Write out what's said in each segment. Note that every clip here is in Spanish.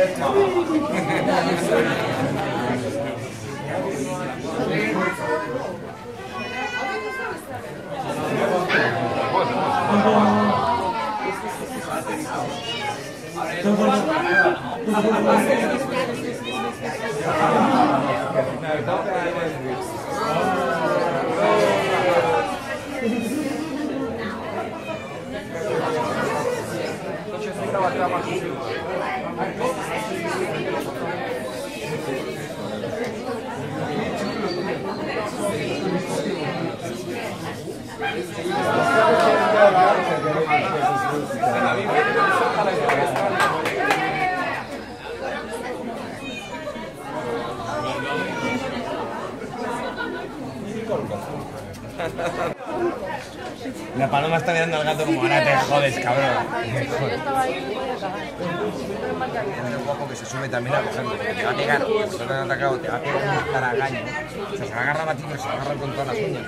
Gracias. Gracias. La paloma está mirando al gato como ahora te jodes, cabrón. Es guapo que se sube también a cogerlo, te va a pegar, te han atacado, te va a pegar un taragaño. O sea, se va a agarrar a ti, se va a agarrar con todas las uñas.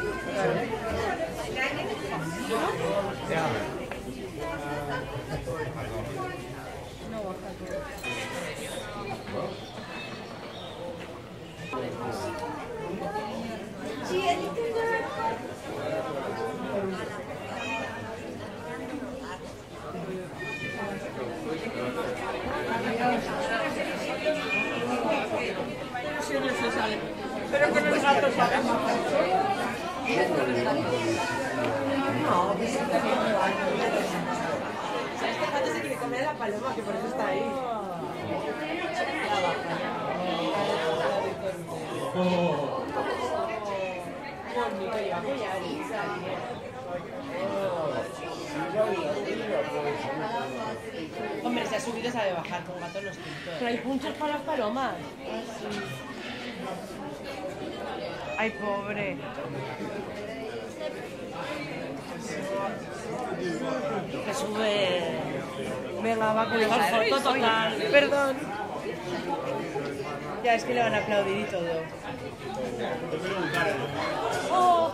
Pero con el gato sale. Este gato se quiere comer la paloma, que por eso está ahí. Hombre, se ha subido, sabe bajar, con gato no es. Pero hay puntos para las palomas. Ay, pobre. Que sube. Venga, va con el foto total. Perdón. Ya, es que le van a aplaudir y todo. ¡Oh!